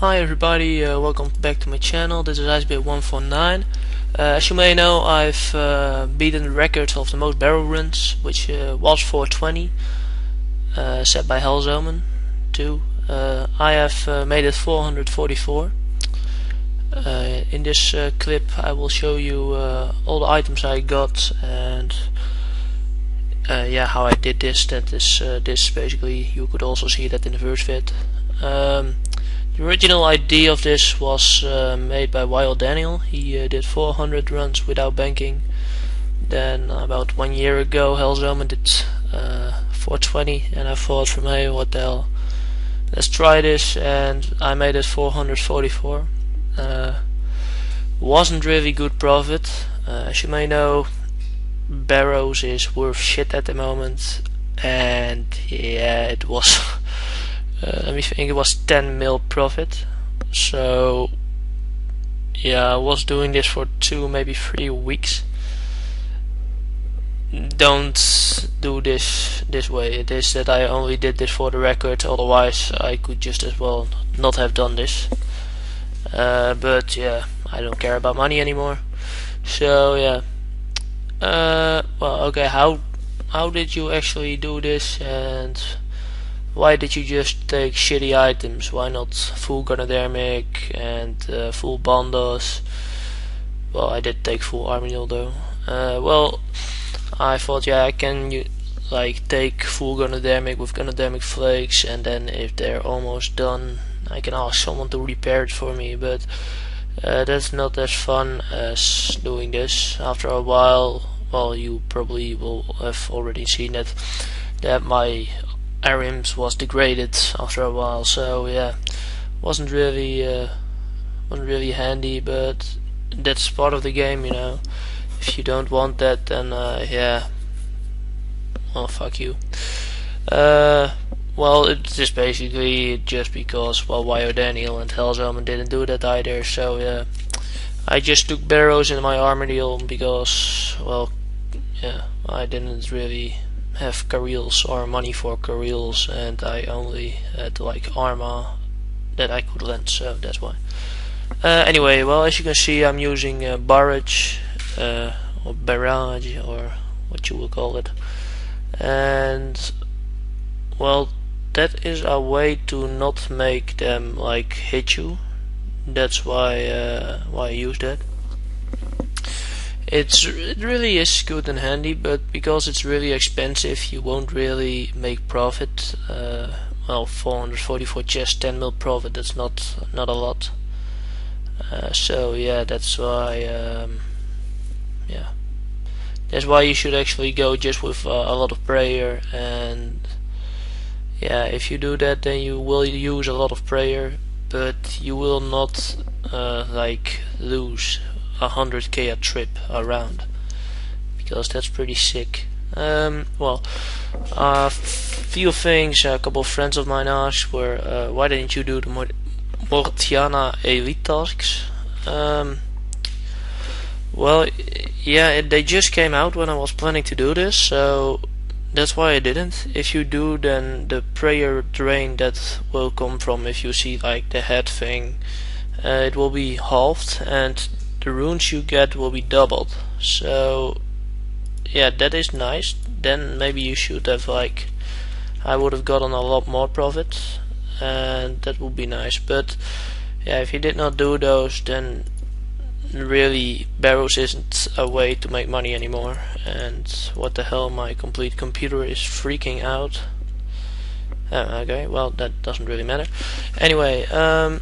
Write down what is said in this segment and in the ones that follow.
Hi everybody, uh, welcome back to my channel. This is IceBear149. Uh, as you may know, I've uh, beaten the record of the most barrows runs, which uh, was 420, uh, set by Hellz Omen 2. Uh, I have made it 444. in this clip, I will show you all the items I got and yeah, how I did this. That is this basically. You could also see that in the first vid. Um, the original idea of this was uh, made by Wyo Daniel. He uh, did 400 runs without banking. Then about one year ago, Hellz Omen did uh, 420, and I thought from hey, what the hell? Let's try this, and I made it 444. Uh, wasn't really good profit. Uh, as you may know, Barrows is worth shit at the moment, and yeah, it was. uh, me think it was 10 mil profit. So yeah I was doing this for two maybe three weeks. Don't do this this way. It is that I only did this for the record. Otherwise I could just as well not have done this. Uh, but yeah I don't care about money anymore. So yeah. Uh, well okay how how did you actually do this? And why did you just take shitty items? Why not full Ganodermic and uh, full Bandos? Well, I did take full Armorial though. Uh, well, I thought, yeah, I can like take full Ganodermic with Ganodermic flakes, and then if they're almost done, I can ask someone to repair it for me. But uh, that's not as fun as doing this. After a while, well, you probably will have already seen that that my Ahrim's was degraded after a while, so yeah, wasn't really uh, wasn't really handy, but that's part of the game, you know. If you don't want that, then uh, yeah, well, fuck you. Uh, well, it's just basically just because well, Wyo Daniel and Hellz Omen didn't do that either, so yeah. I just took barrows in my Armorial because, well, yeah, I didn't really have Karil's or money for Karil's and I only had like armor that I could lend so that's why. Uh, anyway well as you can see I'm using uh, Barrage uh, or Barrage or what you will call it. And well that is a way to not make them like hit you. That's why uh, why I use that it's it really is good and handy, but because it's really expensive, you won't really make profit. Uh, well, 444 chest, 10 mil profit. That's not not a lot. Uh, so yeah, that's why. Um, yeah, that's why you should actually go just with uh, a lot of prayer and yeah, if you do that, then you will use a lot of prayer, but you will not uh, like lose 100k a trip around because that's pretty sick. Um, well, a uh, few things a couple of friends of mine asked were uh, why didn't you do the Morytania elite tasks? Um, well, yeah, it, they just came out when I was planning to do this, so that's why I didn't. If you do, then the prayer drain that will come from if you see like the head thing, uh, it will be halved, and the runes you get will be doubled. So yeah, that is nice. Then maybe you should have like I would have gotten a lot more profit and that would be nice. But yeah, if you did not do those then really Barrows isn't a way to make money anymore and what the hell my complete computer is freaking out uh, okay well that doesn't really matter anyway um,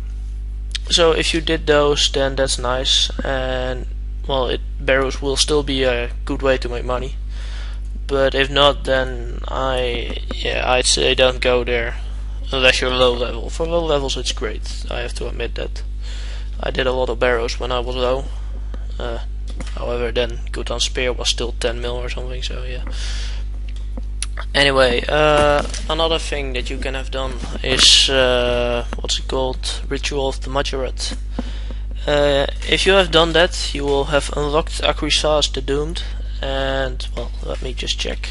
so if you did those then that's nice. And well it barrows will still be a good way to make money. But if not then I yeah I'd say don't go there unless you're low level. For low levels it's great. I have to admit that. I did a lot of barrows when I was low. Uh, however then Guthan Spear was still 10 mil or something so yeah Anyway, uh, another thing that you can have done is uh, what's it called? Ritual of the Mahjarrat. Uh, if you have done that, you will have unlocked Akrisae the Doomed, and well, let me just check.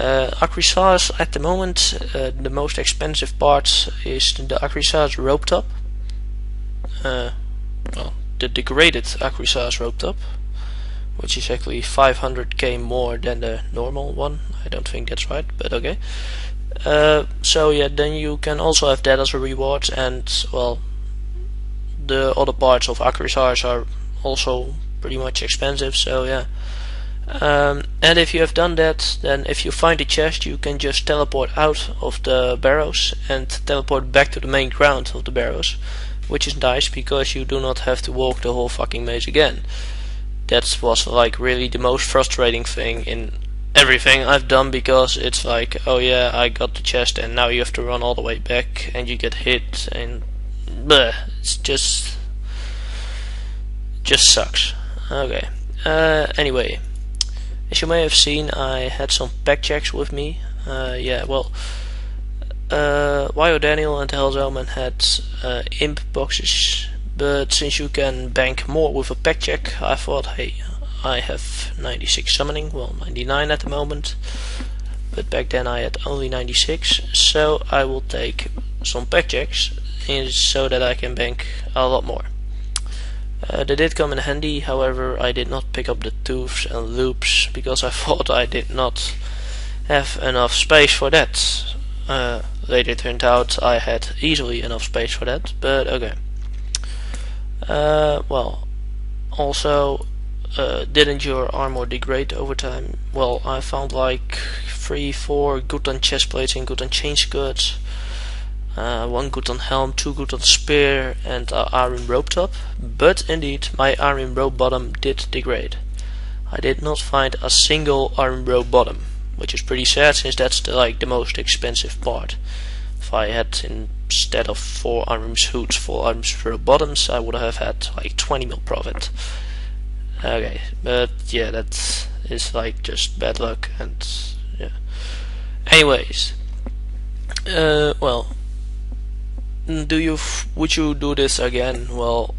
Uh, at the moment, uh, the most expensive part is the Akrisae's rope top. Uh, well, the degraded Akrisae's rope top, which is actually 500k more than the normal one. I don't think that's right, but okay. Uh, so yeah, then you can also have that as a reward, and well, the other parts of Akrisae's are also pretty much expensive. So yeah. Um, and if you have done that, then if you find a chest, you can just teleport out of the barrows and teleport back to the main ground of the barrows, which is nice because you do not have to walk the whole fucking maze again. That was like really the most frustrating thing in everything I've done because it's like, oh yeah, I got the chest and now you have to run all the way back and you get hit and bleh, it's just just sucks. Okay. Uh, anyway, as you may have seen, I had some pack yaks with me. Uh, yeah, well, uh, Wyo Daniel and Hellz Omen had uh, imp boxes, but since you can bank more with a pack check, I thought, hey, I have 96 summoning, well, 99 at the moment, but back then I had only 96, so I will take some pack yaks so that I can bank a lot more. Uh, they did come in handy, however I did not pick up the tooths and loops because I thought I did not have enough space for that. Uh, later turned out I had easily enough space for that, but okay. Uh, well, also, uh, didn't your armor degrade over time? Well, I found like 3, 4 Guthan chest plates and Guthan chain skirts uh, one Guthan helm, two Guthan spear, and uh, Ahrim rope top. But indeed, my Ahrim rope bottom did degrade. I did not find a single Ahrim rope bottom, which is pretty sad since that's the, like the most expensive part. If I had instead of four Ahrim hoods, four Ahrim rope bottoms, I would have had like 20 mil profit. Okay, but yeah, that is like just bad luck and yeah. Anyways, uh, well, do you would you do this again? Well,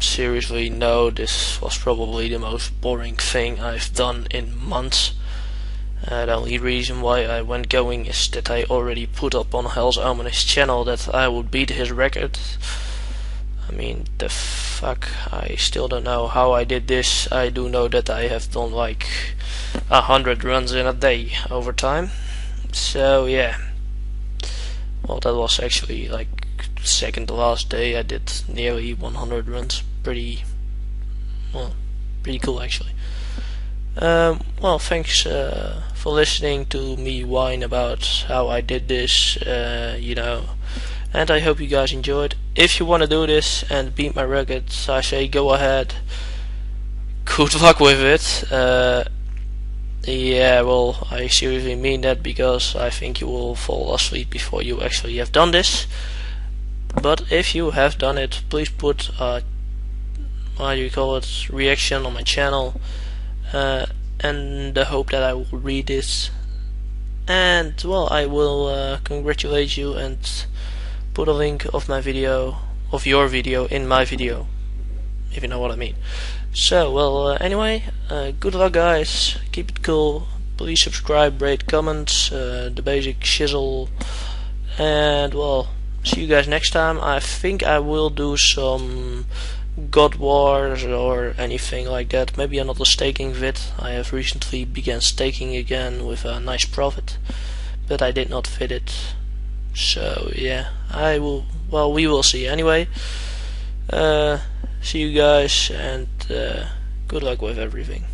seriously, no. This was probably the most boring thing I've done in months. Uh, the only reason why I went going is that I already put up on Hellz Omen's channel that I would beat his record. I mean, the fuck, I still don't know how I did this. I do know that I have done like a hundred runs in a day over time. So yeah well that was actually like second to last day I did nearly 100 runs pretty well pretty cool actually um, well thanks uh, for listening to me whine about how I did this uh, you know. And I hope you guys enjoyed. If you want to do this and beat my records I say go ahead. Good luck with it. Uh, yeah, well, I seriously mean that because I think you will fall asleep before you actually have done this. But if you have done it, please put a what do you call it reaction on my channel, uh, and the hope that I will read this. And well, I will uh, congratulate you and put a link of my video, of your video, in my video, if you know what I mean. So, well, uh, anyway, uh, good luck guys, keep it cool, please subscribe, rate, comment, uh, the basic shizzle, and well, see you guys next time. I think I will do some God Wars or anything like that, maybe another staking vid. I have recently began staking again with a nice profit, but I did not fit it. So yeah, I will, well, we will see. Anyway, uh, see you guys and uh, good luck with everything.